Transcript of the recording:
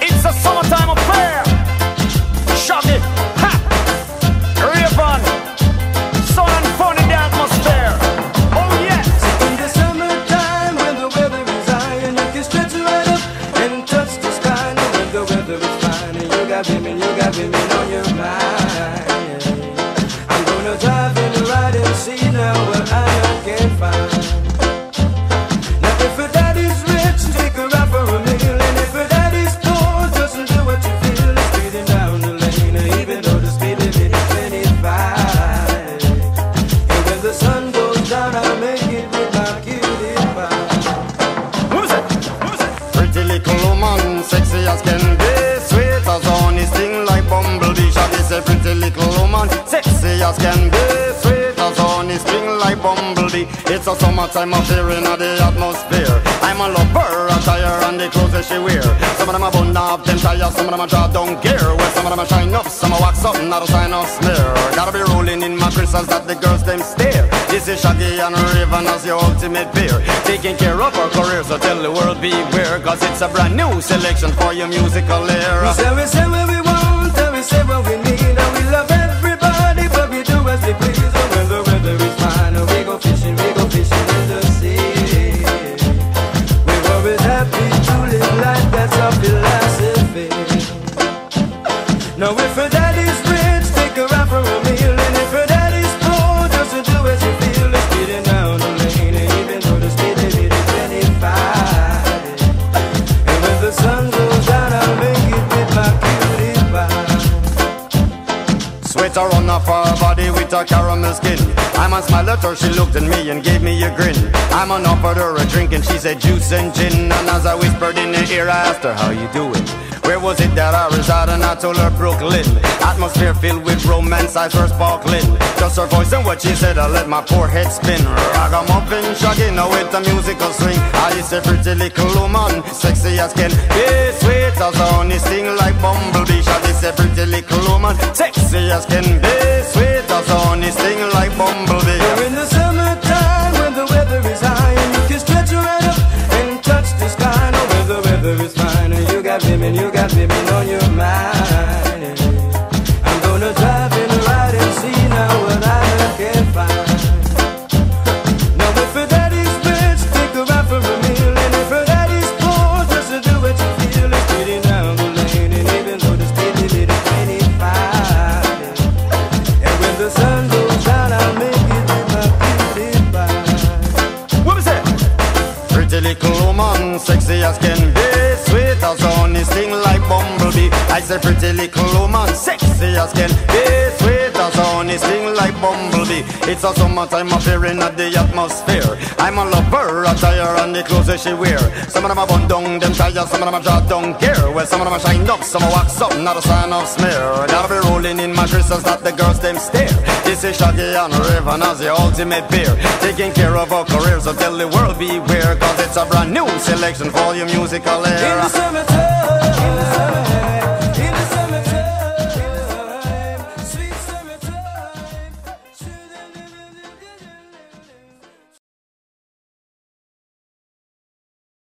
It's a summertime ha, sun and fun in the atmosphere. Oh yes. In the summertime when the weather is high and you can stretch right up and touch the sky. Now when the weather is fine and you got women, you got women on your mind. I'm gonna and and see now what I can find. As can be Sweet as honey, sting like bumblebee Shaggy say pretty little woman, sexy as can be Sweet as honey, sting like bumblebee. It's a summertime affair in the atmosphere. I'm a lover, attire and the clothes that she wear. Some of them are bun up, them tires, some of them are draw down gear. Well, some of them are shine up, some are wax up, not a sign of smear. Gotta be rolling in my crystals that the girls them stare This is Shaggy and Rayvon as your ultimate peer Taking care of our career, so tell the world beware Cause it's a brand new selection for your musical We era say we say what we want, and we say what we need, and we love Sweater on off her body with a caramel skin I'm a smile at her, she looked at me and gave me a grin I'm on offered her a drink and she said juice and gin And as I whispered in her ear, I asked her how you doing where was it that I reside? And I told her Brooklyn. Atmosphere filled with romance, eyes were sparkling. Just her voice and what she said, I let my poor head spin. Ragamuffin, shagging now with a musical swing. I is a pretty little woman, sexy as can be, sweet as honey, sting sexy as little woman, sexy as can be. Sweet as honey, sting like bumblebee. I say pretty little woman, sexy as can be. Sweet bumblebee It's I'm affair at the atmosphere. I'm a lover, attire and the clothes that she wear. Some of them are bun down, them tires, some of them are draw down gear. Well, some of them are shine up, some are wax up, not a sign of smear. Gotta be rolling in my crystals that the girls them stare. This is Shaggy and Rayvon as the ultimate peer Taking care of our careers, so tell the world beware Cause it's a brand new selection for your musical era